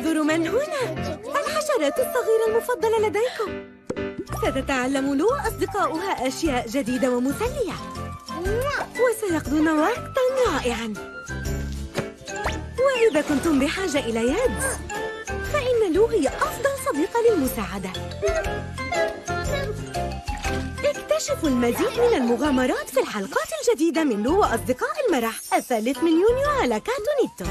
انظروا من هنا. الحشرات الصغيرة المفضلة لديكم. ستتعلم لو وأصدقاؤها أشياء جديدة ومسلية. وسيقضون وقتا رائعا. وإذا كنتم بحاجة إلى يد فإن لو هي أفضل صديقة للمساعدة. اكتشفوا المزيد من المغامرات في الحلقات الجديدة من لو وأصدقاء المرح. الثالث من يونيو على كاتونيتو.